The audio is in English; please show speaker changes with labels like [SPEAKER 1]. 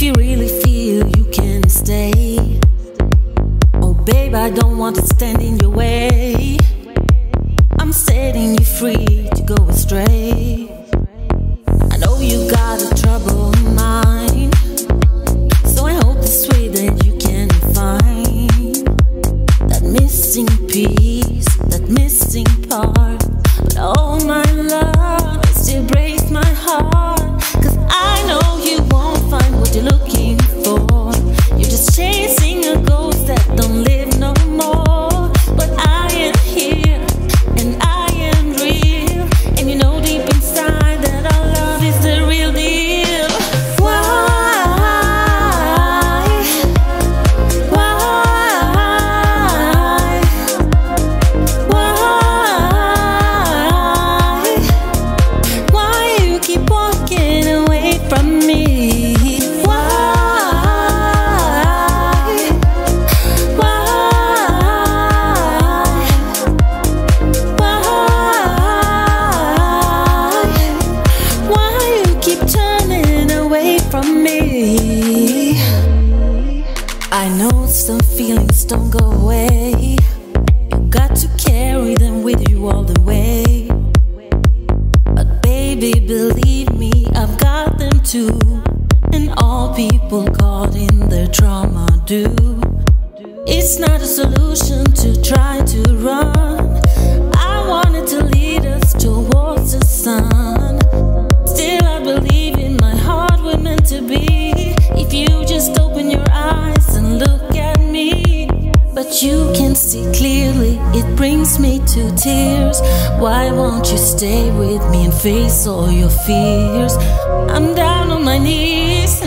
[SPEAKER 1] If you really feel you can stay, oh babe, I don't want to stand in your way. I'm setting you free to go astray. I know you got a troubled mind, so I hope this way that you can find that missing piece, that missing part. But oh my love, it still breaks my from me. I know some feelings don't go away. You got to carry them with you all the way. But baby, believe me, I've got them too. And all people caught in their trauma do. It's not a solution to try to run. I wanted to lead us to You can see clearly, it brings me to tears. Why won't you stay with me and face all your fears? I'm down on my knees